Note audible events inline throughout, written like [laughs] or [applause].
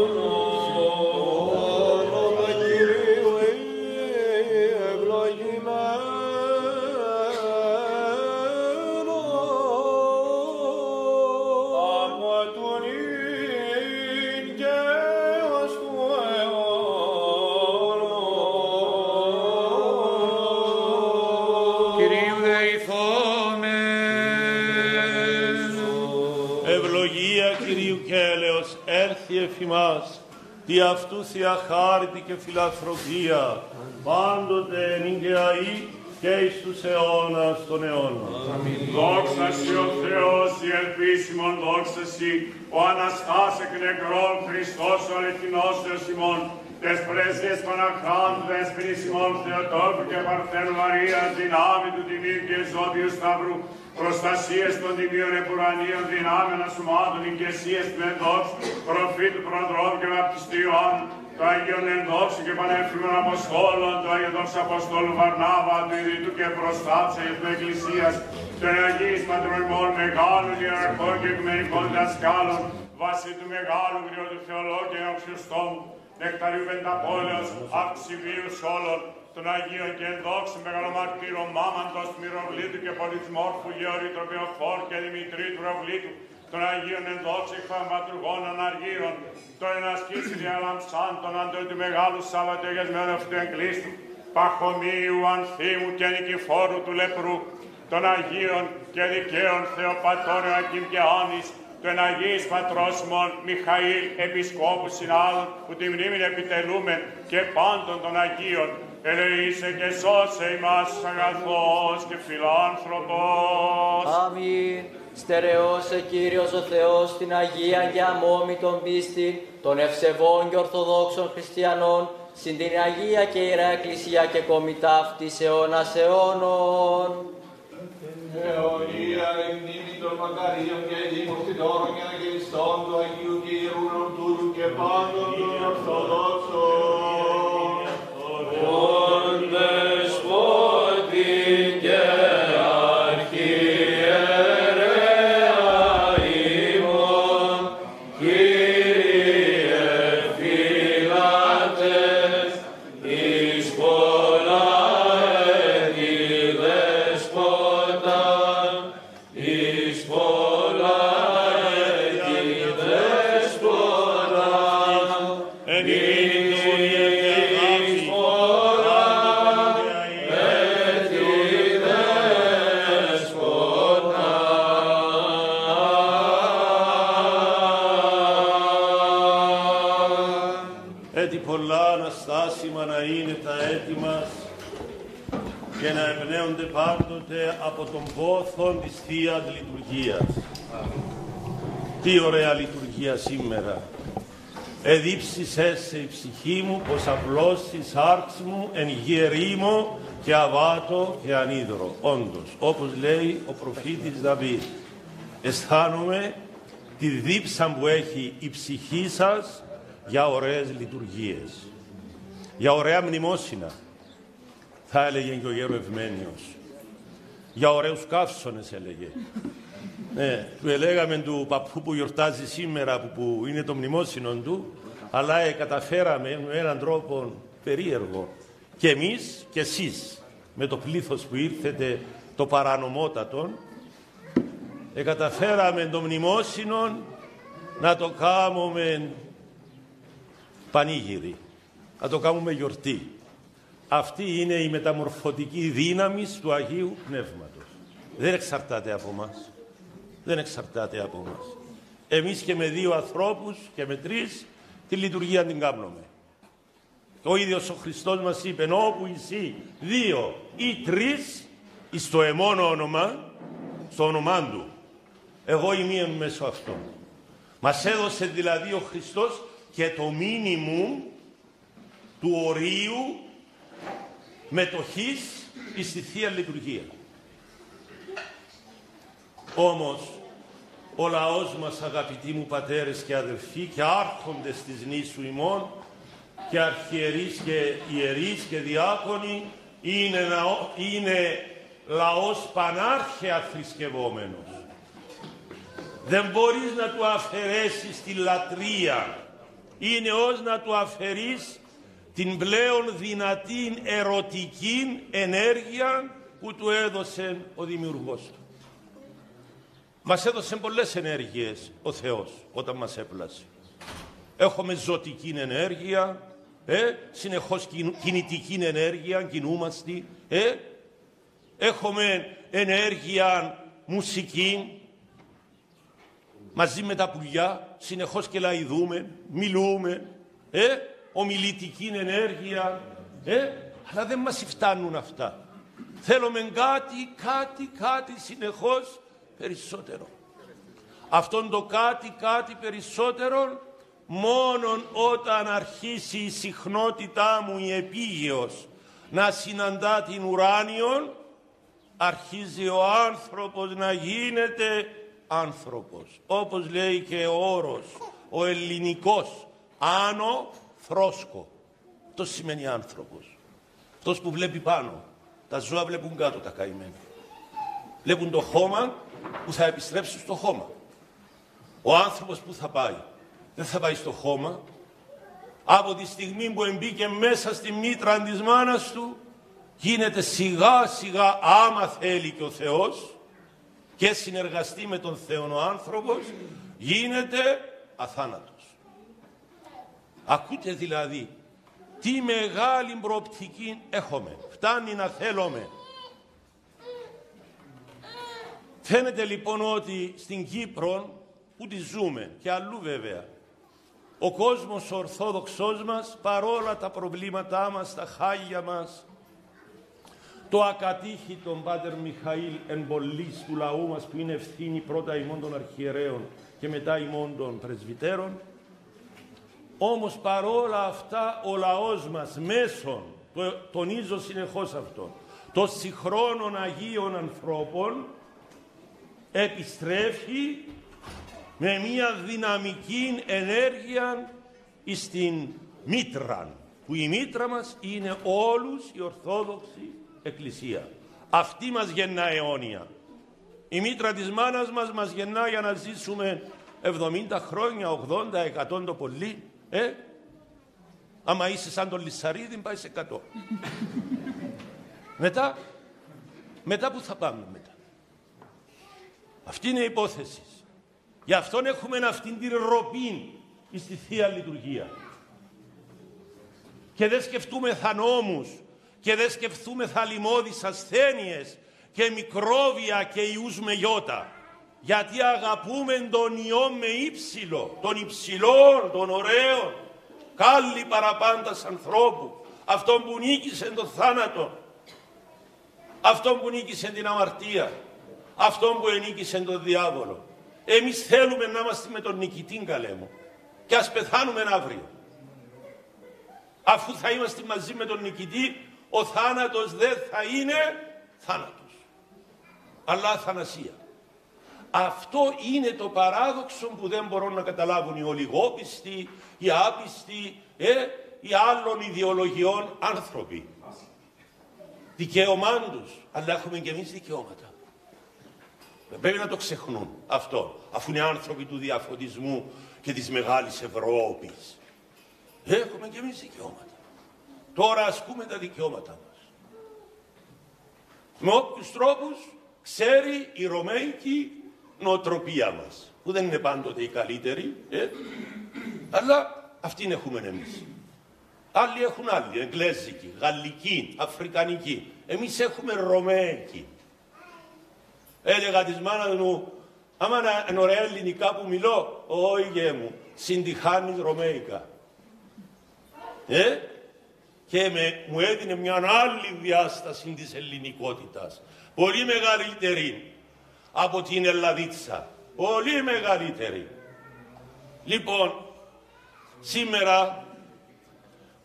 Όνομα έρθει εφημάς, τι αυτού θεία χάρητη και φιλανθρωπία, πάντοτε νυγκαιαή και εις τους αιώνας των αιώνων. Δόξα Σοι ο Θεός, η ελπίσιμον δόξα Σοι, ο Αναστάς εκ νεκρών Χριστός ο αληθινός Θεός ημών, τες πρέσβειες Παναχράντου, δέσποινης ημών Θεοτόκου και Παρθένου Μαρίας, δυνάμει του τιμίου και ζώδιου Σταυρού, προστασίες των τιμίων επουρανίων δυνάμεων ασωμάτων, ηγεσίες του ενδόξου, προφήτου προδρόμου και βαπτιστή Ιωάννου, το Άγιον ενδόξου και πανέφημων Αποστόλων, το Άγιο δόξου Αποστόλου Βαρνάβα, του Ιδρυτού και προστάτησα για του Εκκλησίας, των Αγίης Πατροημών μεγάλων ιεραρχών και οικουμενικών δασκάλων, βάσει του μεγάλου γριώτου θεολόγου και αξιοστόμου, νεκταρίου πενταπόλεως, αυξηβίου όλων, των Αγίων και ενδόξων μεγαλομαρτύρων μάμαντος μυροβλήτου και πολυθμόρφου Γεωργή Τροπιοφόρ και Δημητρή του Ροβλήτου, των Αγίων ενδόξων χαματουργών αναργύρων, το ενασκήσει διαλαμψάν των αντών του Μεγάλου Σάββατο αγιασμένου αυτού εγκλήστου, Παχομίου, Ανθίμου και Νικηφόρου του Λεπρού, των Αγίων και δικαίων Θεοπατών Ακίμ και Άνης, των Αγίης Πατρός ημών Μιχαήλ, Επισκόπου συνάδων, που τη μνήμη επιτελούμε και πάντων των Αγίων, ελεήσε και σώσε ημάς αγαθός και φιλάνθρωπος. Αμήν. Στερεώσε Κύριος ο Θεός την Αγία και αμόμητον πίστη των ευσεβών και ορθοδόξων χριστιανών συν την Αγία και Ιερά Εκκλησία και κομιτάφτης αιώνας αιώνων. Αιωνία η μνήμη των μακαρίων και δημοστητόρων και αγγελιστών του Αγίου Κύριου Τούτου και πάντων των Ορθοδόξων. Της Θείας Λειτουργίας. Τι ωραία λειτουργία σήμερα. Εδίψησες σε η ψυχή μου πως απλώς η σάρξ μου εν γη ερήμο και αβάτο και ανίδρο. Όντως, όπως λέει ο προφήτης Δαβίδ, αισθάνομαι τη δίψα που έχει η ψυχή σας για ωραίες λειτουργίες, για ωραία μνημόσυνα, θα έλεγε και ο Γεροευμένιος. Για ωραίους καύσονες έλεγε. [laughs] Ναι, του ελέγαμε του παππού που γιορτάζει σήμερα που, που είναι το μνημόσυνο του, αλλά ε, καταφέραμε με έναν τρόπο περίεργο και εμείς και εσείς με το πλήθος που ήρθετε το παρανομότατον ε, καταφέραμε το μνημόσυνο να το κάνουμε πανήγυρη, να το κάνουμε γιορτή. Αυτή είναι η μεταμορφωτική δύναμη του Αγίου Πνεύματος. Δεν εξαρτάται από μας. Δεν εξαρτάται από μας. Εμείς και με δύο ανθρώπους και με τρεις τη λειτουργία την κάνουμε. Ο ίδιος ο Χριστός μας είπε όπου εσύ δύο ή τρεις εις το εμόνο όνομα, στο όνομά Του. Εγώ είμαι μέσω αυτών. Μας έδωσε δηλαδή ο Χριστός και το μήνυμου του ορίου μετοχής εις τη Θεία Λειτουργία. Όμως, ο λαός μας αγαπητοί μου πατέρες και αδελφοί και άρχοντες της νήσου ημών και αρχιερείς και ιερείς και διάκονοι είναι, λαό- είναι λαός πανάρχαια θρησκευόμενος. Δεν μπορείς να του αφαιρέσεις τη λατρεία είναι ως να του αφαιρείς την πλέον δυνατή ερωτική ενέργεια που του έδωσε ο δημιουργός του. Μας έδωσε πολλές ενέργειες ο Θεός όταν μας έπλασε. Έχουμε ζωτική ενέργεια, ε, συνεχώς κινητική ενέργεια, κινούμαστε, ε, έχουμε ενέργεια μουσική, μαζί με τα πουλιά, συνεχώς και λαϊδούμε, μιλούμε, ε, ομιλητική ενέργεια, ε, αλλά δεν μας φτάνουν αυτά. Θέλουμε κάτι, κάτι, κάτι συνεχώς περισσότερο. Αυτόν το κάτι, κάτι περισσότερο μόνον όταν αρχίσει η συχνότητά μου η επίγειος να συναντά την ουράνιον αρχίζει ο άνθρωπος να γίνεται άνθρωπος. Όπως λέει και ο όρος, ο ελληνικός, άνω φρόσκο. Αυτό σημαίνει άνθρωπος. Αυτός που βλέπει πάνω. Τα ζώα βλέπουν κάτω τα καημένα. Βλέπουν το χώμα που θα επιστρέψει στο χώμα. Ο άνθρωπος που θα πάει. Δεν θα πάει στο χώμα. Από τη στιγμή που εμπήκε μέσα στη μήτρα της μάνας του, γίνεται σιγά σιγά άμα θέλει και ο Θεός και συνεργαστεί με τον Θεό ο άνθρωπος, γίνεται αθάνατος. Ακούτε δηλαδή τι μεγάλη προοπτική έχουμε. Φτάνει να θέλουμε. Φαίνεται λοιπόν ότι στην Κύπρο που τη ζούμε και αλλού βέβαια ο κόσμος ο Ορθόδοξός μας παρόλα τα προβλήματά μας, τα χάγια μας το ακατήχητο Πάτερ Μιχαήλ εν του λαού μας που είναι ευθύνη πρώτα ημών των αρχιερέων και μετά ημών των πρεσβυτέρων όμως παρόλα αυτά ο λαός μας μέσων, το τονίζω συνεχώς αυτό, των συγχρόνων Αγίων ανθρώπων επιστρέφει με μια δυναμική ενέργεια στην μήτρα, που η μήτρα μας είναι όλους η Ορθόδοξη Εκκλησία. Αυτή μας γεννά αιώνια. Η μήτρα της μάνας μας μας γεννά για να ζήσουμε 70 χρόνια, 80, 100 το πολύ. Ε, άμα είσαι σαν τον Λισαρίδη πάει σε 100. μετά, μετά που θα πάμε μετά. Αυτή είναι η υπόθεση. Γι' αυτό έχουμε αυτήν την ροπή στη Θεία Λειτουργία. Και δεν σκεφτούμε θα νόμους και δεν σκεφτούμε θα λοιμώδεις ασθένειες και μικρόβια και ιούς με γιώτα. Γιατί αγαπούμε τον ιό με ύψιλο, τον υψηλό, τον ωραίο, κάλλη παραπάντας ανθρώπου, αυτόν που νίκησε τον θάνατο, αυτόν που νίκησε την αμαρτία, αυτόν που ενίκησε τον διάβολο. Εμείς θέλουμε να είμαστε με τον νικητή καλέ μου και ας πεθάνουμε αύριο. Αφού θα είμαστε μαζί με τον νικητή, ο θάνατος δεν θα είναι θάνατος, αλλά θανασία. Αυτό είναι το παράδοξο που δεν μπορούν να καταλάβουν οι ολιγόπιστοι, οι άπιστοι, ε, οι άλλων ιδεολογιών άνθρωποι. Δικαίωμά τους, αλλά έχουμε και εμείς δικαιώματα. Δεν πρέπει να το ξεχνούν αυτό, αφού είναι άνθρωποι του διαφωτισμού και της μεγάλης Ευρώπης. Έχουμε και εμείς δικαιώματα. Τώρα ασκούμε τα δικαιώματα μας. Με όποιους τρόπους ξέρει η Ρωμαϊκή νοοτροπία μας, που δεν είναι πάντοτε η καλύτερη, ε, αλλά αυτήν έχουμε εμείς. Άλλοι έχουν άλλοι, εγγλέζικη, γαλλική, αφρικανική. Εμείς έχουμε ρωμαϊκή. Έλεγα της μάνας μου, άμα είναι ωραία ελληνικά που μιλώ, όχι μου, συντυχάνεις ρωμαϊκά. Ε, και με, μου έδινε μια άλλη διάσταση της ελληνικότητας, πολύ μεγαλύτερη από την Ελλαδίτσα, πολύ μεγαλύτερη. Λοιπόν, σήμερα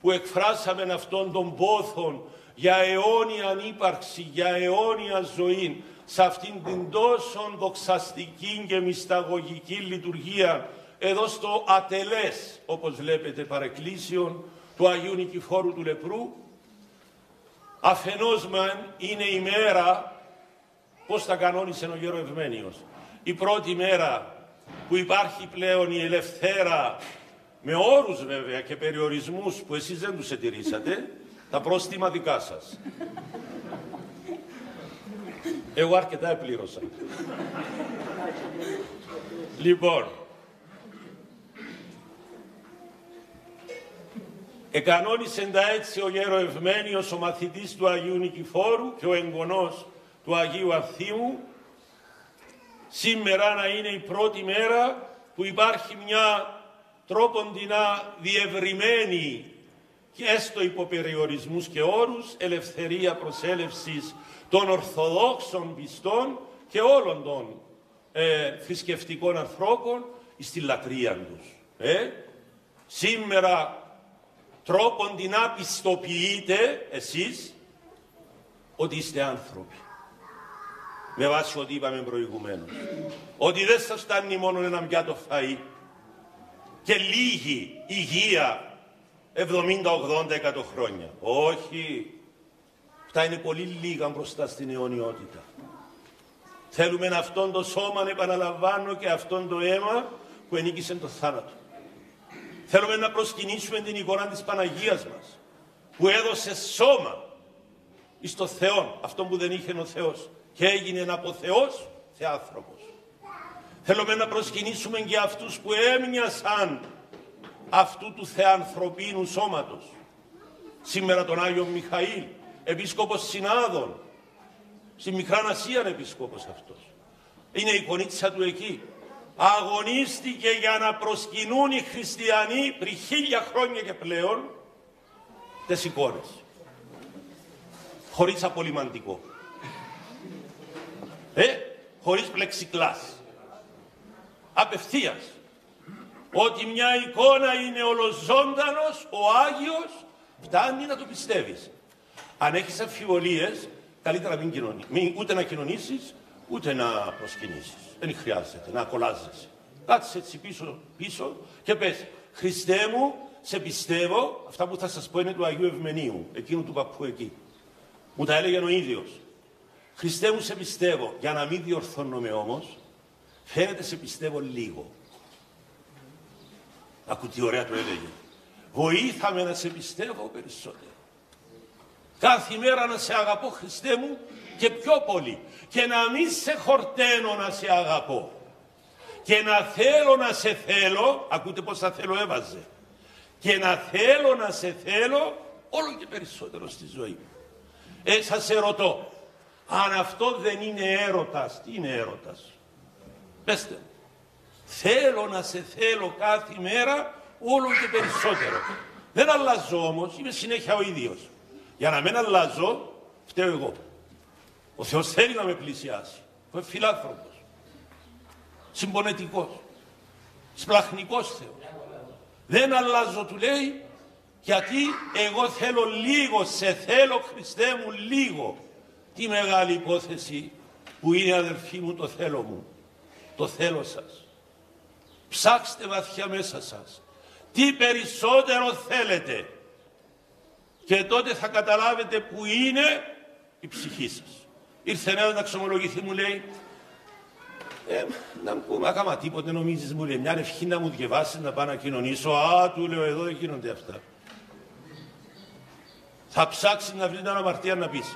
που εκφράσαμε αυτόν τον πόθον για αιώνια ύπαρξη, για αιώνια ζωή, σε αυτήν την τόσο δοξαστική και μυσταγωγική λειτουργία εδώ στο ατελές, όπως βλέπετε παρεκκλήσεων, του Αγίου Νικηφόρου του Λεπρού, αφενός μαν είναι η μέρα, πώς τα κανόνισε ο Γεροευμένιος, η πρώτη μέρα που υπάρχει πλέον η ελευθέρα με όρους βέβαια και περιορισμούς που εσείς δεν τους ετηρήσατε, τα πρόστιμα δικά σας. Εγώ αρκετά επλήρωσα. λοιπόν, Εκανόνισε τα έτσι ο γεροευμένιος, ο μαθητής του Αγίου Νικηφόρου και ο εγγονός του Αγίου Αθήμου, σήμερα να είναι η πρώτη μέρα που υπάρχει μια τρόποντινα διευρυμένη και έστω υπό περιορισμούς και όρους ελευθερία προσέλευσης των Ορθοδόξων πιστών και όλων των ε, θρησκευτικών ανθρώπων στη λατρεία τους. Ε; Σήμερα τρόπον την πιστοποιείτε εσείς ότι είστε άνθρωποι. Με βάση ό,τι είπαμε προηγουμένως. Ότι δεν σας φτάνει μόνο ένα πιάτο φαΐ και λίγη υγεία 70-80 100 χρόνια. Όχι. Αυτά είναι πολύ λίγα μπροστά στην αιωνιότητα. Θέλουμε αυτόν το σώμα, επαναλαμβάνω, και αυτόν το αίμα που ενίκησε το θάνατο. Θέλουμε να προσκυνήσουμε την εικόνα της Παναγίας μας, που έδωσε σώμα εις το Θεό, αυτό που δεν είχε ο Θεός, και έγινε από Θεός Θεάνθρωπος. Θέλουμε να προσκυνήσουμε και αυτούς που έμοιασαν αυτού του θεανθρωπίνου σώματος. Σήμερα τον Άγιο Μιχαήλ, επίσκοπος συνάδων, στη Μικρά Ασία επίσκοπος αυτός. Είναι η κονίτσα του εκεί αγωνίστηκε για να προσκυνούν οι χριστιανοί πριν χίλια χρόνια και πλέον τις εικόνες. Χωρίς απολυμαντικό. Ε, χωρίς πλεξικλάς. Απευθείας. Ότι μια εικόνα είναι ολοζώντανος, ο Άγιος, φτάνει να το πιστεύεις. Αν έχεις αμφιβολίες, καλύτερα μην κοινωνεί. Μην, ούτε να κοινωνήσεις, ούτε να προσκυνήσεις. Δεν χρειάζεται να κολλάζεσαι. Κάτσε έτσι πίσω, πίσω και πες Χριστέ μου, σε πιστεύω, αυτά που θα σας πω είναι του Αγίου Ευμενίου, εκείνου του παππού εκεί. Μου τα έλεγε ο ίδιος. Χριστέ μου, σε πιστεύω, για να μην διορθώνομαι όμως, φαίνεται σε πιστεύω λίγο. Ακού τι ωραία το έλεγε. Βοήθαμε να σε πιστεύω περισσότερο. Κάθε μέρα να σε αγαπώ Χριστέ μου και πιο πολύ. Και να μην σε χορταίνω να σε αγαπώ. Και να θέλω να σε θέλω, ακούτε πώς θα θέλω έβαζε. Και να θέλω να σε θέλω όλο και περισσότερο στη ζωή μου. Ε, σας ερωτώ, αν αυτό δεν είναι έρωτας, τι είναι έρωτας; Πεστε Θέλω να σε θέλω κάθε μέρα όλο και περισσότερο. Δεν αλλάζω όμως, είμαι συνέχεια ο ίδιος. Για να μην αλλάζω, φταίω εγώ. Ο Θεός θέλει να με πλησιάσει. Ο φιλάνθρωπος. Συμπονετικός. Σπλαχνικός Θεός. Δεν αλλάζω, του λέει, γιατί εγώ θέλω λίγο, σε θέλω Χριστέ μου λίγο. Τι μεγάλη υπόθεση που είναι αδερφοί μου το θέλω μου. Το θέλω σας. Ψάξτε βαθιά μέσα σας. Τι περισσότερο θέλετε. Και τότε θα καταλάβετε που είναι η ψυχή σας. Ήρθε ένα να ξομολογηθεί, μου λέει, ε, να μου πούμε, άμα τίποτε νομίζεις, μου λέει, μια ευχή να μου διαβάσεις να πάω να κοινωνήσω. Α, του λέω, εδώ δεν γίνονται αυτά. Θα ψάξεις να βρεις την αμαρτία να πεις.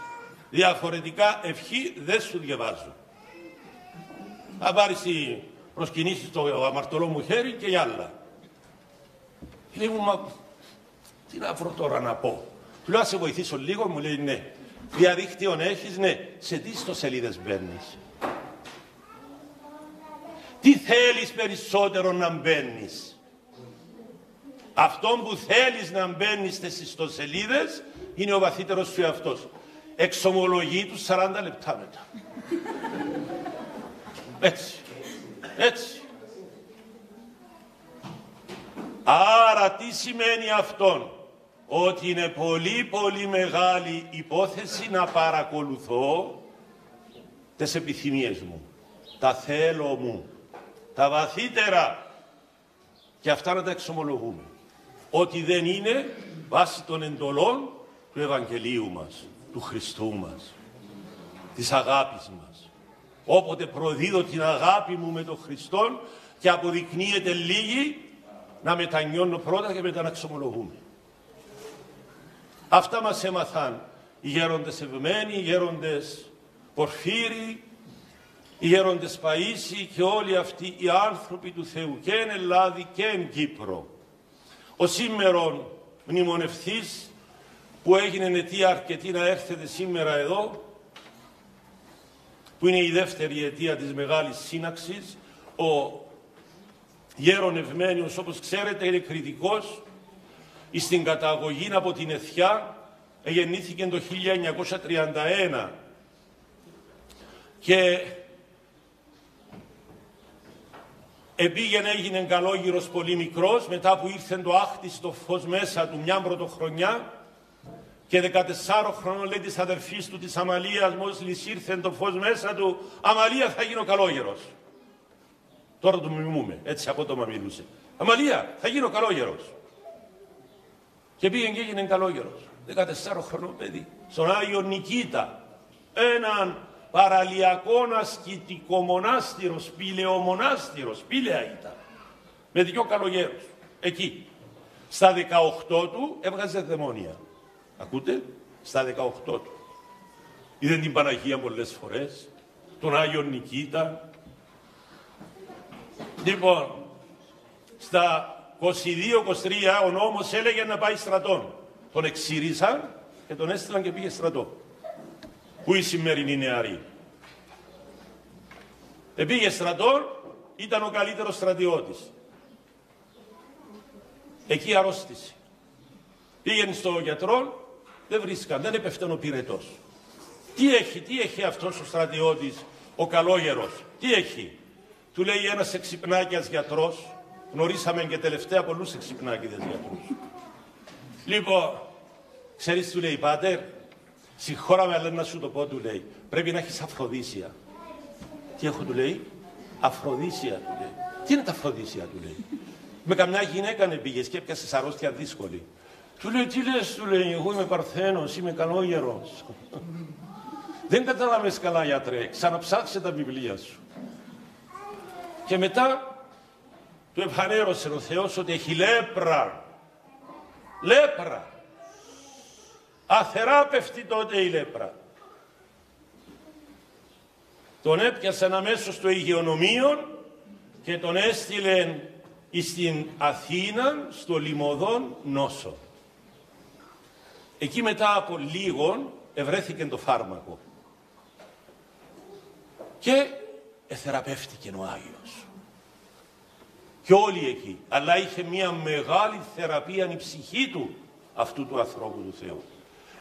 Διαφορετικά ευχή δεν σου διαβάζω. Θα πάρεις τη προσκυνήσεις το αμαρτωλό μου χέρι και για άλλα. Λέει μου, μα τι να βρω τώρα να πω. Του λέω, σε βοηθήσω λίγο, μου λέει ναι. Διαδίκτυον έχεις, ναι. Σε τι στο σελίδες μπαίνεις. Τι θέλεις περισσότερο να μπαίνεις. Αυτό που θέλεις να μπαίνεις στις ιστοσελίδες είναι ο βαθύτερος σου εαυτός. Εξομολογεί τους 40 λεπτά μετά. Έτσι. Έτσι. Άρα τι σημαίνει αυτόν; Ότι είναι πολύ πολύ μεγάλη υπόθεση να παρακολουθώ τις επιθυμίες μου, τα θέλω μου, τα βαθύτερα και αυτά να τα εξομολογούμε. Ότι δεν είναι βάσει των εντολών του Ευαγγελίου μας, του Χριστού μας, της αγάπης μας. Όποτε προδίδω την αγάπη μου με τον Χριστό και αποδεικνύεται λίγη, να μετανιώνω πρώτα και μετά να ξομολογούμε. Αυτά μας έμαθαν οι γέροντες ευμένοι, οι γέροντες Πορφύρι, οι γέροντες Παΐσι και όλοι αυτοί οι άνθρωποι του Θεού και εν Ελλάδη και εν Κύπρο. Ο σήμερον μνημονευθής που έγινε αιτία αρκετή να έρθετε σήμερα εδώ, που είναι η δεύτερη αιτία της Μεγάλης Σύναξης, ο γέρον Ευμένιος, όπως ξέρετε, είναι κριτικός στην καταγωγή από την Εθιά, γεννήθηκε το 1931 και Επήγαινε, έγινε καλόγυρος πολύ μικρός, μετά που ήρθε το άχτη το φως μέσα του μια πρωτοχρονιά και 14 χρόνων λέει της αδερφής του της Αμαλίας μόλις ήρθε το φως μέσα του Αμαλία θα γίνω καλόγερος. Τώρα το μιμούμε, έτσι απότομα μιλούσε. Αμαλία θα γίνω καλόγερος. Και πήγαινε και έγινε καλόγερος. 14 χρονών παιδί. Στον Άγιο Νικήτα. Έναν παραλιακό ασκητικό μονάστηρος, σπηλαιομονάστηρο, σπήλαια ήταν. Με δυο καλογέρους. Εκεί. Στα 18 του έβγαζε δαιμόνια. Ακούτε, στα 18 του. Είδε την Παναγία πολλές φορές, τον Άγιο Νικήτα. Λοιπόν, στα 22-23 ο νόμος έλεγε να πάει στρατόν. Τον εξήρισαν και τον έστειλαν και πήγε στρατό. Πού η σημερινή νεαρή; Επήγε στρατό, ήταν ο καλύτερος στρατιώτης. Εκεί αρρώστησε. Πήγαινε στο γιατρό, δεν βρίσκαν, δεν έπεφταν ο πυρετός. Τι έχει, τι έχει αυτός ο στρατιώτης, ο καλόγερος, τι έχει. Του λέει ένας εξυπνάκιας γιατρός, γνωρίσαμε και τελευταία πολλούς εξυπνάκιδες γιατρούς. Λοιπόν, ξέρεις του λέει, πάτερ, συγχώραμε αλλά να σου το πω, του λέει, πρέπει να έχεις αφροδίσια. Τι έχω, του λέει, αφροδίσια, του λέει. Τι είναι τα αφροδίσια, του λέει. Με καμιά γυναίκα να πήγες και έπιασες αρρώστια δύσκολη. Του λέει, τι λες, του λέει, εγώ είμαι παρθένος, είμαι καλόγερος. Δεν καταλάβες καλά, γιατρέ, ξαναψάξε τα βιβλία σου. Και μετά του επανέρωσε ο Θεός ότι έχει λέπρα. Λέπρα. Αθεράπευτη τότε η λέπρα. Τον έπιασαν αμέσως στο υγειονομείο και τον έστειλε στην Αθήνα, στο Λιμωδόν νόσο. Εκεί μετά από λίγο ευρέθηκε το φάρμακο. Και εθεραπεύτηκε ο Άγιος. Και όλοι εκεί. Αλλά είχε μια μεγάλη θεραπεία η ψυχή του αυτού του ανθρώπου του Θεού.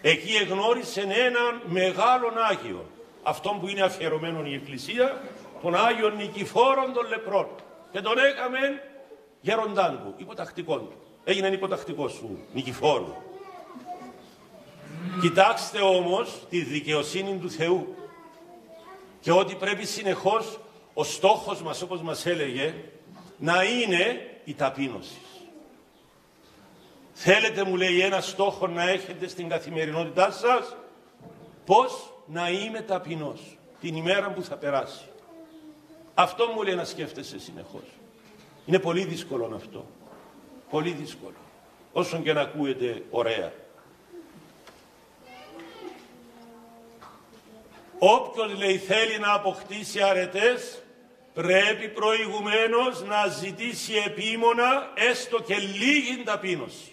Εκεί εγνώρισε έναν μεγάλον Άγιο. Αυτόν που είναι αφιερωμένο η Εκκλησία, τον Άγιον Νικηφόρον των Λεπρών. Και τον έκαμε γεροντάν του, υποτακτικό του. Έγινε υποτακτικός του, Νικηφόρου. Κοιτάξτε όμως τη δικαιοσύνη του Θεού και ότι πρέπει συνεχώς ο στόχος μας όπως μας έλεγε να είναι η ταπείνωση. Θέλετε μου λέει ένα στόχο να έχετε στην καθημερινότητά σας; Πώς να είμαι ταπεινός την ημέρα που θα περάσει; Αυτό μου λέει να σκέφτεσαι συνεχώς. Είναι πολύ δύσκολο αυτό. Πολύ δύσκολο. Όσον και να ακούετε ωραία. Όποιος λέει θέλει να αποκτήσει αρετές, πρέπει προηγουμένως να ζητήσει επίμονα έστω και λίγη ταπείνωση.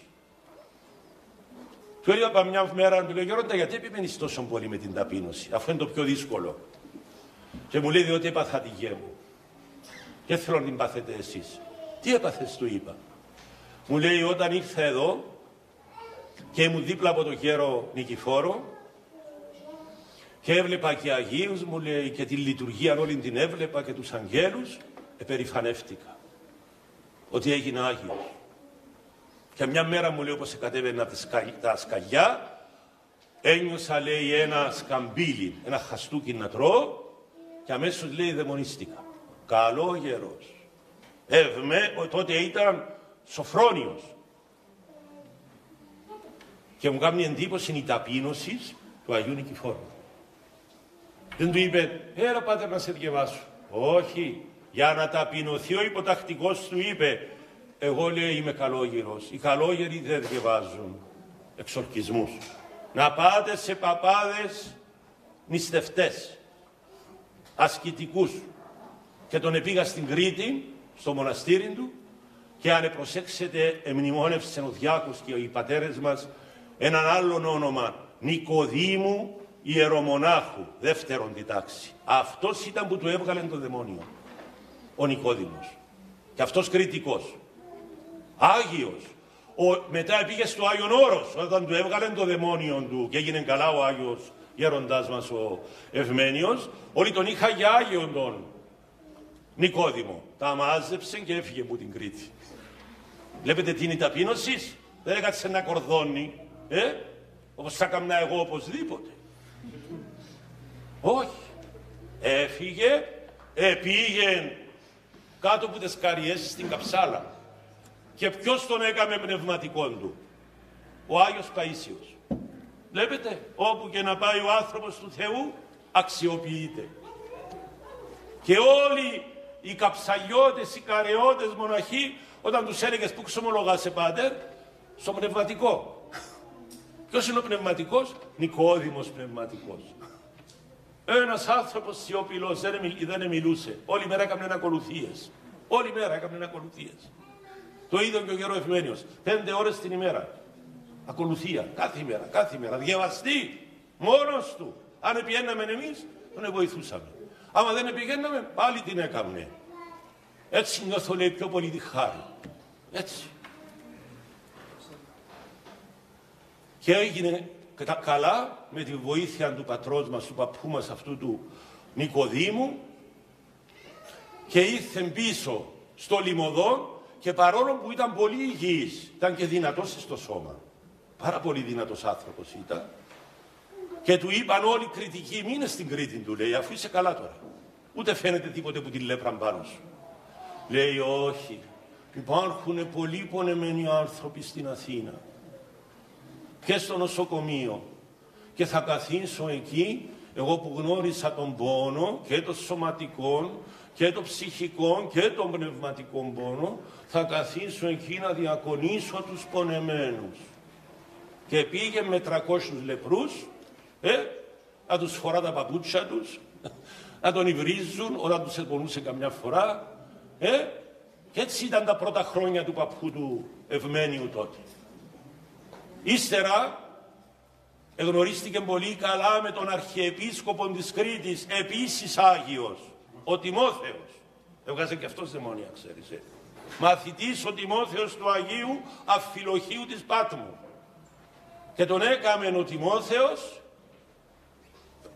Του έλεγα μια μέρα, του λέω Γερόντα, γιατί επιμένεις τόσο πολύ με την ταπείνωση, αφού είναι το πιο δύσκολο. Και μου λέει, διότι έπαθα τη γέ μου. Και θέλω να την πάθετε εσείς. Τι έπαθες, του είπα. Μου λέει, όταν ήρθα εδώ και ήμουν δίπλα από το γέρο Νικηφόρο, και έβλεπα και Αγίους μου λέει και τη λειτουργία όλη την έβλεπα και τους αγγέλους επερηφανεύτηκα ότι έγινα Άγιος. Και μια μέρα μου λέει όπως κατέβαινα τα σκαλιά ένιωσα λέει ένα σκαμπίλι, ένα χαστούκι να τρώω και αμέσως λέει δαιμονίστηκα. Καλό γερός. Ευμέ, τότε ήταν σοφρόνιος. Και μου κάνει εντύπωση η ταπείνωση του Αγίου Νικηφόρου. Δεν του είπε, έλα πάτερ να σε διαβάσω. Όχι, για να ταπεινωθεί ο υποτακτικός του είπε, εγώ λέει είμαι καλόγυρος. Οι καλόγεροι δεν διαβάζουν εξορκισμούς. Να πάτε σε παπάδες νηστευτές, ασκητικούς. Και τον επήγα στην Κρήτη, στο μοναστήρι του, και αν προσέξετε, εμνημόνευσαν ο Διάκος και οι πατέρες μας έναν άλλον όνομα, Νικοδήμου Ιερομονάχου, δεύτερον τη τάξη. Αυτός ήταν που του έβγαλε το δαιμόνιο, ο Νικόδημος. Και αυτός κριτικός. Άγιος. Ο, μετά πήγε στο Άγιον Όρος, όταν του έβγαλε το δαιμόνιο του και έγινε καλά ο Άγιος γέροντάς μας ο Ευμένιος, όλοι τον είχα για Άγιον τον Νικόδημο. Τα μάζεψε και έφυγε από την Κρήτη. Βλέπετε τι είναι η ταπείνωσης, δεν έκατσε να κορδώνει, ε, όπως θα έκανα εγώ οπωσδήποτε. Όχι. Έφυγε, επήγε κάτω από τις καριές στην Καψάλα. Και ποιος τον έκαμε πνευματικό του; Ο Άγιος Παΐσιος. Βλέπετε, όπου και να πάει ο άνθρωπος του Θεού, αξιοποιείται. Και όλοι οι καψαλιώτες, οι καρεώτες μοναχοί, όταν τους έλεγες που ξομολογάσαι πάτερ, στο πνευματικό. Ποιος είναι ο πνευματικός, Νικόδημος πνευματικός. Ένας άνθρωπος σιωπηλός δεν, δεν μιλούσε. Όλη μέρα έκανε ακολουθίες. Όλη μέρα έκανε ακολουθίες. Το ίδιο και ο γερός Ευμένιος. Πέντε ώρες την ημέρα. Ακολουθία. Κάθε ημέρα. Κάθε ημέρα. Διαβαστή. Μόνος του. Αν επιέναμε εμείς, τον βοηθούσαμε. Άμα δεν πηγαίναμε, πάλι την έκαμε. Έτσι νιώθω λέει πιο πολύ τη χάρη. Έτσι. Και έγινε καλά με τη βοήθεια του πατρός μας, του παππού μας αυτού του Νικοδήμου και ήρθε πίσω στο λιμωδό και παρόλο που ήταν πολύ υγιής, ήταν και δυνατός στο σώμα. Πάρα πολύ δυνατός άνθρωπος ήταν. Και του είπαν όλοι κριτικοί, μείνε στην Κρήτη του λέει, αφού είσαι καλά τώρα. Ούτε φαίνεται τίποτε που την λέπραν πάνω σου. Λέει όχι, υπάρχουν πολλοί πονεμένοι άνθρωποι στην Αθήνα και στο νοσοκομείο και θα καθίσω εκεί εγώ που γνώρισα τον πόνο και το σωματικό και το ψυχικό και τον πνευματικό πόνο θα καθίσω εκεί να διακονήσω τους πονεμένους. Και πήγε με 300 λεπρούς ε, να τους φορά τα παπούτσια τους [laughs] να τον υβρίζουν όταν τους επονούσε καμιά φορά ε, και έτσι ήταν τα πρώτα χρόνια του παππού του Ευμένιου τότε. Ύστερα εγνωρίστηκε πολύ καλά με τον Αρχιεπίσκοπο της Κρήτης, επίσης Άγιος, ο Τιμόθεος. Έβγαζε και αυτός δαιμόνια, ξέρεις. Ε. Μαθητής ο Τιμόθεος του Αγίου Αφιλοχίου της Πάτμου. Και τον έκαμε ο Τιμόθεος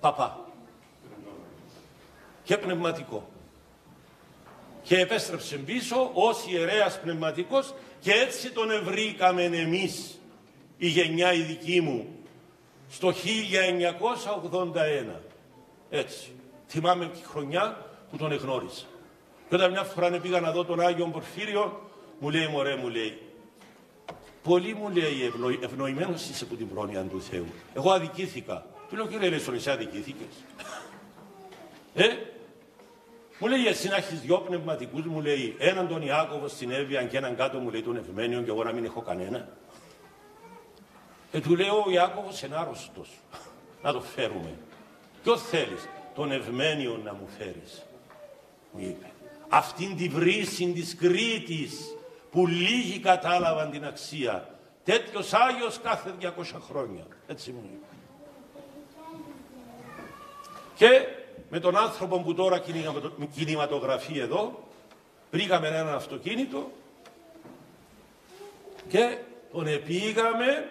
παπά. Και πνευματικό. Και επέστρεψε πίσω ως ιερέας πνευματικός και έτσι τον ευρήκαμε εμείς η γενιά η δική μου στο 1981. Έτσι. Θυμάμαι τη χρονιά που τον εγνώρισα. Και όταν μια φορά πήγα να δω τον Άγιο Πορφύριο, μου λέει, μωρέ μου λέει, πολύ μου λέει ευνο, ευνοημένος είσαι από την πρόνοια του Θεού. Εγώ αδικήθηκα. Του λέω, κύριε Λέσον, εσύ αδικήθηκες. ε, μου λέει, εσύ να έχεις δυο πνευματικούς, μου λέει, έναν τον Ιάκωβο στην Εύβοια και έναν κάτω μου λέει τον Ευμένιο και εγώ να μην έχω κανένα. Και του λέω ο Ιάκωβος είναι άρρωστος. Να το φέρουμε. Ποιο θέλεις, τον ευμένιο να μου φέρεις. Μου είπε. Αυτήν τη βρύση της Κρήτης που λίγοι κατάλαβαν την αξία. Τέτοιος Άγιος κάθε 200 χρόνια. Έτσι μου είπε. Και με τον άνθρωπο που τώρα κινηματογραφεί εδώ, βρήκαμε ένα αυτοκίνητο και τον επήγαμε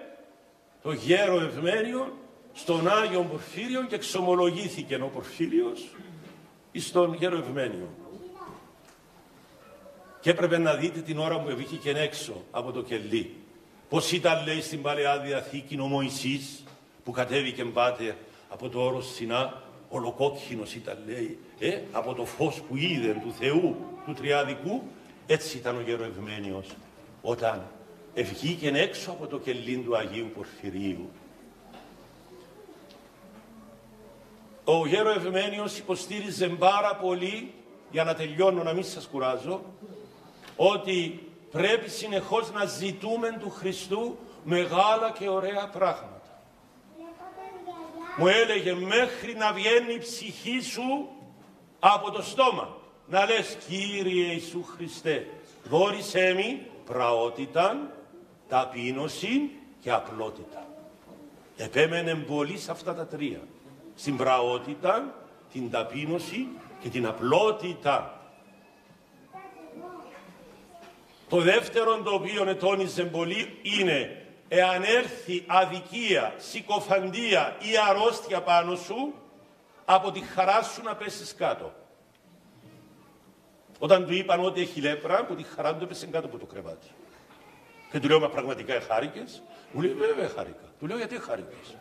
το γέρο Ευμένιο στον Άγιο Πορφύριο και εξομολογήθηκε ο Πορφύριος στον γέρο Ευμένιο. Και έπρεπε να δείτε την ώρα που βγήκε έξω από το κελί. Πώς ήταν λέει στην Παλαιά Διαθήκη ο Μωυσής που κατέβηκε πάτε από το όρος Σινά, ολοκόκκινος ήταν λέει, ε, από το φως που είδε του Θεού, του Τριάδικου, έτσι ήταν ο γέρο Ευμένιος όταν ευγήκε έξω από το κελίν του Αγίου Πορφυρίου. Ο γέρο Ευμένιος υποστήριζε πάρα πολύ, για να τελειώνω να μην σας κουράζω, ότι πρέπει συνεχώς να ζητούμε του Χριστού μεγάλα και ωραία πράγματα. Μου έλεγε μέχρι να βγαίνει η ψυχή σου από το στόμα. Να λες Κύριε Ιησού Χριστέ, δόρισέ μη πραότητα, ταπείνωση και απλότητα. Επέμενε πολύ σε αυτά τα τρία. Στην πραότητα, την ταπείνωση και την απλότητα. Το δεύτερο το οποίο ετώνιζε πολύ είναι εάν έρθει αδικία, συκοφαντία ή αρρώστια πάνω σου, από τη χαρά σου να πέσεις κάτω. Όταν του είπαν ότι έχει λέπρα, από τη χαρά του έπεσε κάτω από το κρεβάτι. Και του λέω, μα πραγματικά χάρηκες. Μου λέει, βέβαια χάρηκα. Του λέω, γιατί χάρηκες.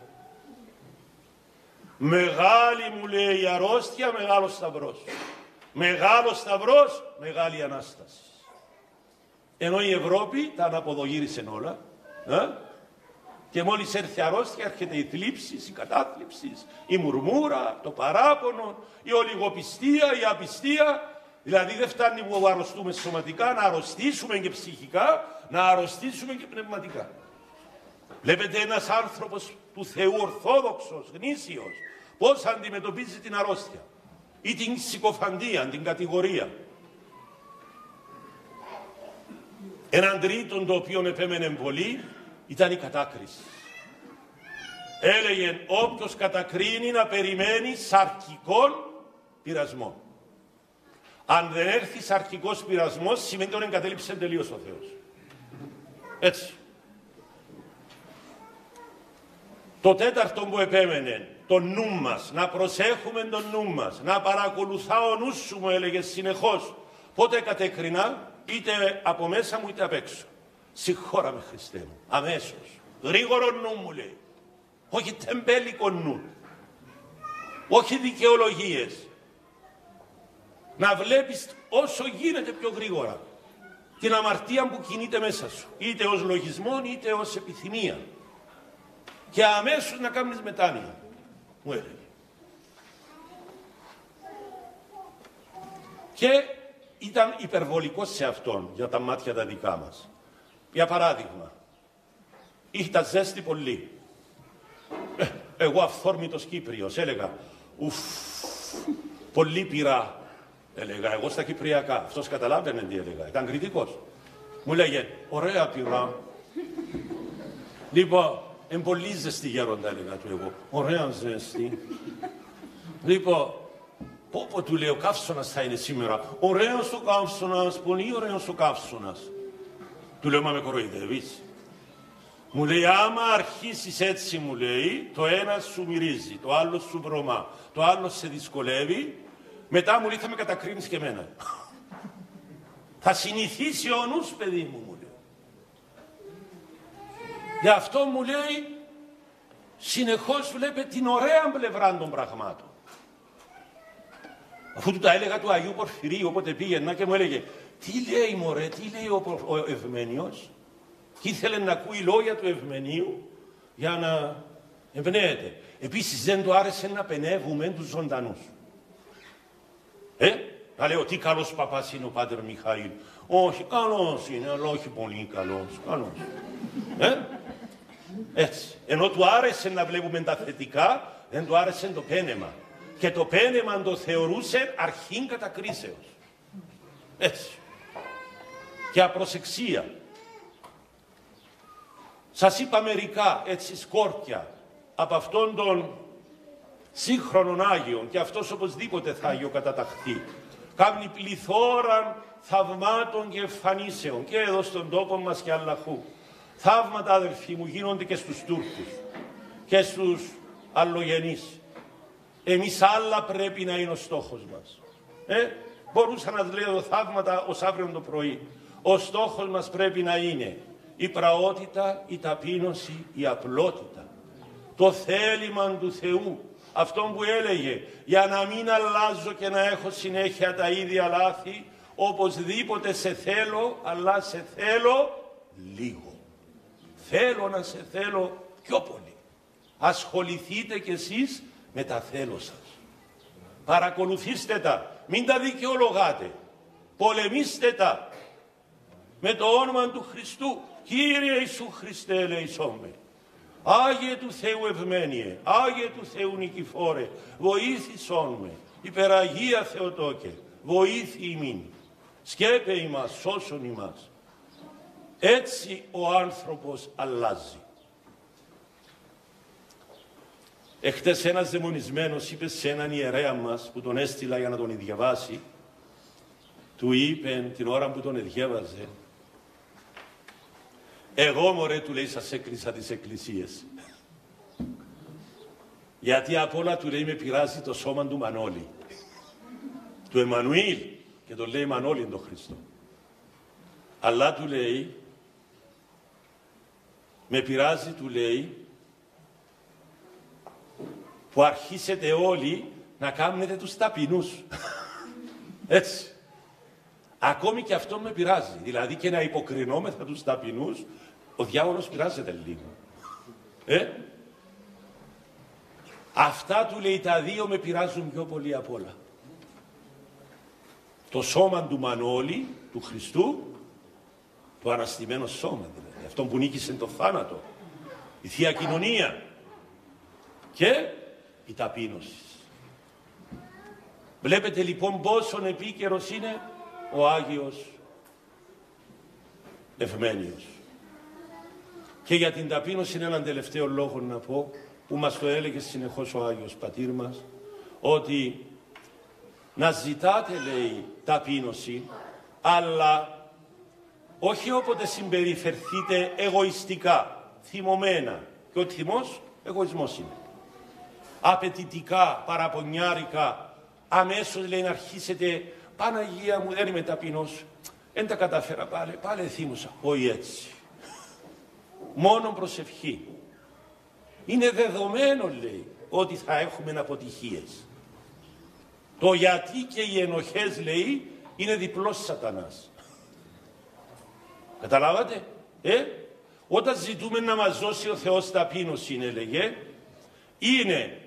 Μεγάλη μου λέει η αρρώστια, μεγάλο σταυρός. Μεγάλο σταυρός, μεγάλη Ανάσταση. Ενώ η Ευρώπη τα αναποδογύρισε όλα. Ε; Και μόλις έρθει αρρώστια έρχεται η θλίψης, η κατάθλιψης, η μουρμούρα, το παράπονο, η ολιγοπιστία, η απιστία. Δηλαδή δεν φτάνει που αρρωστούμε σωματικά, να αρρωστήσουμε και ψυχικά, να αρρωστήσουμε και πνευματικά. Βλέπετε ένας άνθρωπος του Θεού ορθόδοξος, γνήσιος, πώς αντιμετωπίζει την αρρώστια ή την συκοφαντία, την κατηγορία. Έναν τρίτον το οποίο επέμενε πολύ ήταν η κατάκριση. Έλεγε όποιος κατακρίνει να περιμένει σαρκικών πειρασμό. Αν δεν έρθει σαρκικός πειρασμός σημαίνει ότι εγκατέλειψε τελείως ο Θεός. Έτσι. Το τέταρτο που επέμενε, το νου μας, να προσέχουμε τον νου μας, να παρακολουθά ο νους σου μου έλεγε συνεχώς. Πότε κατέκρινα, είτε από μέσα μου είτε απ' έξω. Συγχώρα με Χριστέ μου, αμέσως. Γρήγορο νου μου λέει. Όχι τεμπέλικο νου. Όχι δικαιολογίες. Να βλέπεις όσο γίνεται πιο γρήγορα την αμαρτία που κινείται μέσα σου. Είτε ως λογισμό είτε ως επιθυμία. Και αμέσως να κάνεις μετάνοια. Μου έλεγε. Και ήταν υπερβολικός σε αυτόν για τα μάτια τα δικά μας. Για παράδειγμα, είχε τα ζέστη πολύ. Ε, εγώ αυθόρμητος Κύπριος έλεγα, ουφ, πολύ πειρά. Έλεγα εγώ στα Κυπριακά. Αυτός καταλάβαινε τι έλεγα. Ήταν κριτικός. Μου λέγε, ωραία πειρά. λοιπόν, εν πολύ ζεστή γέροντα έλεγα του εγώ. Ωραία ζέστη. λοιπόν, πω πω του λέω, καύσωνας θα είναι σήμερα. Ωραίος ο καύσωνας, πολύ ωραίος ο καύσωνας. Του λέω, μα με κοροϊδεύεις. Μου λέει, άμα αρχίσεις έτσι, μου λέει, το ένας σου μυρίζει, το άλλος σου βρωμά, το άλλο σε δυσκολεύει, μετά μου λέει, θα με κατακρίνεις και εμένα. θα συνηθίσει ο νους, παιδί μου, μου λέει. Γι' αυτό μου λέει, συνεχώς βλέπε την ωραία πλευρά των πραγμάτων. Αφού του τα έλεγα του Αγίου Πορφυρίου, όποτε πήγαινα και μου έλεγε, τι λέει μωρέ, τι λέει ο, ο Ευμένιος; Και ήθελε να ακούει λόγια του Ευμενίου για να εμπνέεται; Επίσης δεν του άρεσε να πενεύουμε τους ζωντανούς. Ε, να λέω τι καλός παπάς είναι ο Πάτερ Μιχαήλ. Όχι, καλός είναι, αλλά όχι πολύ καλός. Καλός. Ε, έτσι. Ενώ του άρεσε να βλέπουμε τα θετικά, δεν του άρεσε το πένεμα. Και το πένεμα το θεωρούσε αρχήν κατακρίσεως. Έτσι και απροσεξία. Σας είπα μερικά έτσι σκόρπια από αυτόν τον σύγχρονον Άγιον και αυτός οπωσδήποτε θα Αγιοκαταταχθεί. Κάνει πληθώρα θαυμάτων και εμφανίσεων και εδώ στον τόπο μας και αλλαχού. Θαύματα αδελφοί μου γίνονται και στους Τούρκους και στους αλλογενείς. Εμείς άλλα πρέπει να είναι ο στόχος μας. Ε, μπορούσα να λέω θαύματα ως αύριο το πρωί. Ο στόχος μας πρέπει να είναι η πραότητα, η ταπείνωση, η απλότητα. Το θέλημα του Θεού, αυτό που έλεγε, για να μην αλλάζω και να έχω συνέχεια τα ίδια λάθη, οπωσδήποτε σε θέλω, αλλά σε θέλω λίγο. Θέλω να σε θέλω πιο πολύ. Ασχοληθείτε κι εσείς με τα θέλω σας. Παρακολουθήστε τα, μην τα δικαιολογάτε. Πολεμήστε τα, με το όνομα του Χριστού. Κύριε Ιησού Χριστέ ελεησόν με. Άγιε του Θεού ευμένιε, Άγιε του Θεού νικηφόρε, βοήθησόν με, υπεραγία Θεοτόκε, βοήθη ημίν, σκέπε ημάς, σώσον ημάς. Έτσι ο άνθρωπος αλλάζει. Εχθές ένας δαιμονισμένος είπε σε έναν ιερέα μας που τον έστειλα για να τον διαβάσει, του είπε την ώρα που τον διέβαζε, εγώ μωρέ του λέει σας έκλεισα τις εκκλησίες. Γιατί απ' όλα του λέει με πειράζει το σώμα του Μανώλη. Του Εμμανουήλ. Και τον λέει Μανώλη τον Χριστό. Αλλά του λέει με πειράζει του λέει που αρχίσετε όλοι να κάνετε τους ταπεινούς. Έτσι. Ακόμη και αυτό με πειράζει. Δηλαδή και να υποκρινόμεθα τους ταπεινούς, ο διάβολος πειράζεται λίγο. Ε; Αυτά του λέει τα δύο με πειράζουν πιο πολύ απ' όλα. Το σώμα του Μανώλη, του Χριστού, το αναστημένο σώμα δηλαδή, αυτό που νίκησε το θάνατο, η Θεία Κοινωνία και η ταπείνωση. Βλέπετε λοιπόν πόσο επίκαιρος είναι ο Άγιος Ευμένιος. Και για την ταπείνωση είναι έναν τελευταίο λόγο να πω, που μας το έλεγε συνεχώς ο Άγιος Πατήρ μας, ότι να ζητάτε, λέει, ταπείνωση, αλλά όχι όποτε συμπεριφερθείτε εγωιστικά, θυμωμένα. Και ο θυμός, εγωισμός είναι. Απαιτητικά, παραπονιάρικα, αμέσως λέει να αρχίσετε Παναγία μου δεν είμαι ταπεινός, δεν τα κατάφερα πάλι, πάλι θύμωσα. Όχι έτσι. Μόνο προσευχή. Είναι δεδομένο λέει ότι θα έχουμε αποτυχίες. Το γιατί και οι ενοχές λέει είναι διπλός σατανάς. Καταλάβατε, ε; Όταν ζητούμε να μας δώσει ο Θεός ταπείνωση, έλεγε, είναι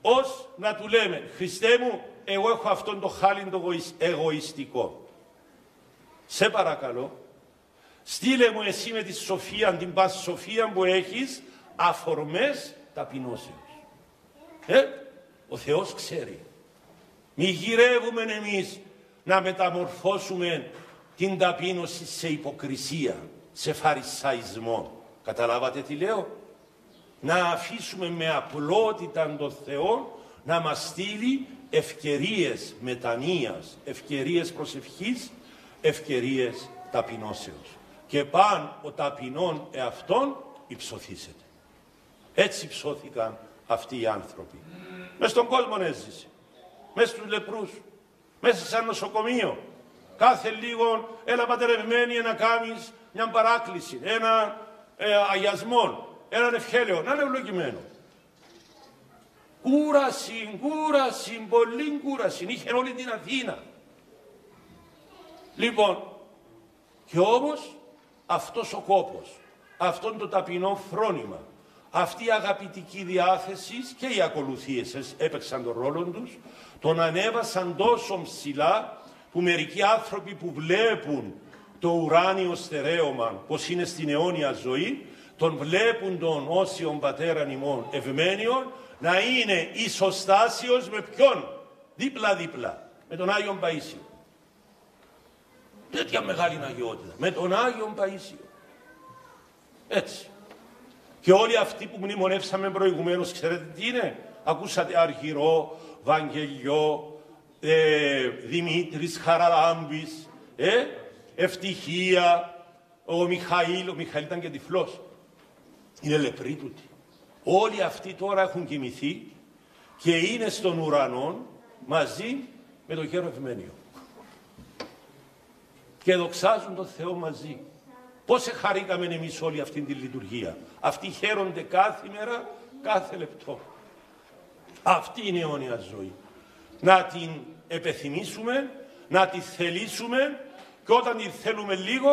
ως να του λέμε, Χριστέ μου, εγώ έχω αυτόν το χάλι το εγωιστικό. Σε παρακαλώ, στείλε μου εσύ με τη σοφία, την πας σοφία που έχεις, αφορμές ταπεινώσεως. Ε, ο Θεός ξέρει. Μη γυρεύουμε εμείς να μεταμορφώσουμε την ταπείνωση σε υποκρισία, σε φαρισαϊσμό. Καταλάβατε τι λέω; Να αφήσουμε με απλότητα τον Θεό να μας στείλει ευκαιρίες μετανοίας, ευκαιρίες προσευχής, ευκαιρίες ταπεινώσεως. Και παν ο ταπεινών εαυτόν υψωθήσετε. Έτσι ψώθηκαν αυτοί οι άνθρωποι. Μες στον κόσμο έζησε. Μες στους λεπρούς. Μέσα σε ένα νοσοκομείο. Κάθε λίγο ένα πατερευμένη να κάνεις μια παράκληση, ένα ε, αγιασμό, έναν ευχέλαιο. Να είναι ευλογημένο. Κούραση, κούραση, πολύ κούραση. Είχε όλη την Αθήνα. Λοιπόν, και όμως αυτός ο κόπος, αυτόν το ταπεινό φρόνημα, αυτή η αγαπητική διάθεση και οι ακολουθίες έπαιξαν τον ρόλο τους, τον ανέβασαν τόσο ψηλά που μερικοί άνθρωποι που βλέπουν το ουράνιο στερέωμα πως είναι στην αιώνια ζωή, τον βλέπουν τον όσιον πατέρα ημών ευμένιον να είναι ισοστάσιος με ποιον, δίπλα-δίπλα, με τον Άγιον Παΐσιο. Τέτοια μεγάλη αγιότητα, με τον Άγιον Παΐσιο. Έτσι. Και όλοι αυτοί που μνημονεύσαμε προηγουμένως, ξέρετε τι είναι; Ακούσατε Αργυρό, Βαγγελιό, ε, Δημήτρης Χαραλάμπης, ε, Ευτυχία, ο Μιχαήλ, ο Μιχαήλ ήταν και τυφλός. Είναι λεπροί τούτοι. Όλοι αυτοί τώρα έχουν κοιμηθεί και είναι στον ουρανό μαζί με τον Γέρο Ευμένιο. Και δοξάζουν τον Θεό μαζί. Πώς χαρήκαμε εμείς όλη αυτή τη λειτουργία. Αυτοί χαίρονται κάθε μέρα, κάθε λεπτό. Αυτή είναι η αιώνια ζωή. Να την επεθυμίσουμε, να τη θελήσουμε και όταν τη θέλουμε λίγο,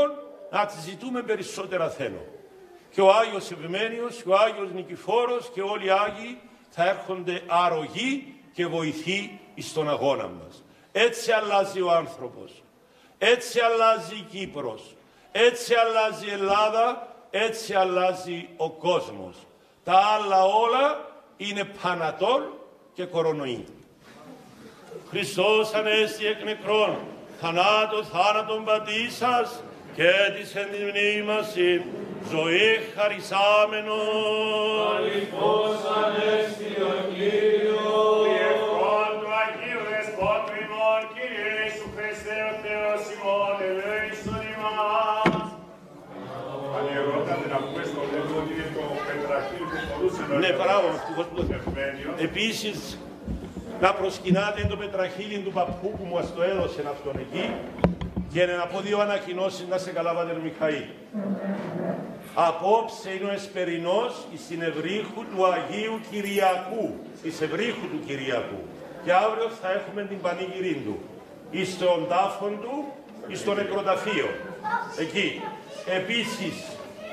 να τη ζητούμε περισσότερα θέλω και ο Άγιος Ευμένιος και ο Άγιος Νικηφόρος και όλοι οι Άγιοι θα έρχονται αρρωγοί και βοηθοί στον αγώνα μας. Έτσι αλλάζει ο άνθρωπος. Έτσι αλλάζει η Κύπρος. Έτσι αλλάζει η Ελλάδα, έτσι αλλάζει ο κόσμος. Τα άλλα όλα είναι πανατόλ και κορονοϊ. Χριστός Ανέστη εκ νεκρών, θανάτω θάνατον πατήσας και της εν τη μνήμαση, ζωή χαρισάμενος. Αληθώς Ανέστη ο Κύριος. Διευχών του Αγίου Δεσπότου ημών, Κύριε Ιησού Χριστέ ο Θεός ημών, ελέησον ημάς. Αλλιεγόταν να πούμε στο λόγο ότι είναι το πετραχύλι που φορούσε να Ναι, μπράβο, ευτυχώς που το Ευμένιος. Επίσης, να προσκυνάτε το πετραχύλι του παππού που μας το έδωσε αυτόν εκεί και να πω δύο ανακοινώσεις να σε καλά Πάτερ Μιχαήλ. Απόψε είναι ο Εσπερινός στην Ευρύχου του Αγίου Κυριακού, της Ευρύχου του Κυριακού. Και αύριο θα έχουμε την πανηγυρή του, εις τον τάφον του, εις το νεκροταφείο. Εκεί. Επίσης,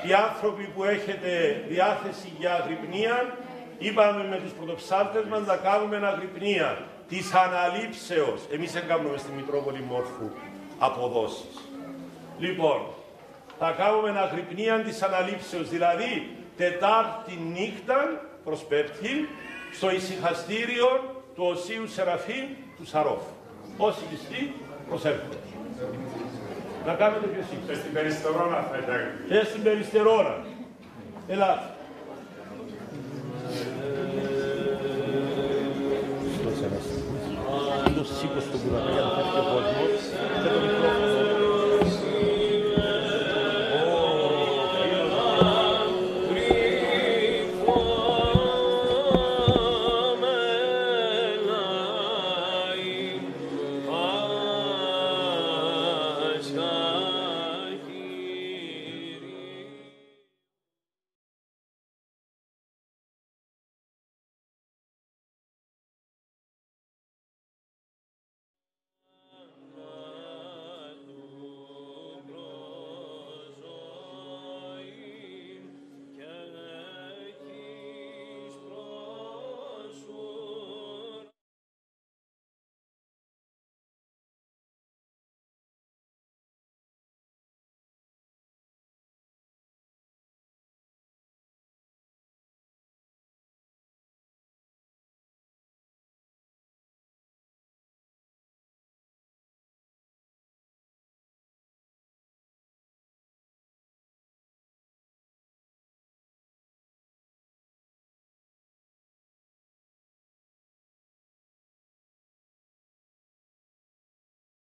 οι άνθρωποι που έχετε διάθεση για αγρυπνία, είπαμε με τους πρωτοψάλτες μας να κάνουμε αγρυπνία της αναλήψεως. Εμείς δεν κάνουμε στη Μητρόπολη Μόρφου αποδόσεις. Λοιπόν, θα κάνουμε αγρυπνία της αναλήψεως. Δηλαδή, Τετάρτη νύχτα προ στο ησυχαστήριο του Οσίου Σεραφείμ του Σαρόφ. Όσοι πιστοί προσέρχονται. Να κάνετε ποιο είναι. Στην περιστερόνα θα ήταν. Στην περιστερόνα. Ελάτε. Εντός της